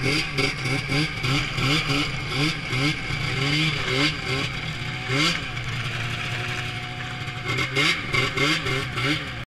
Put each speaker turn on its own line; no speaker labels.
Mm-hmm.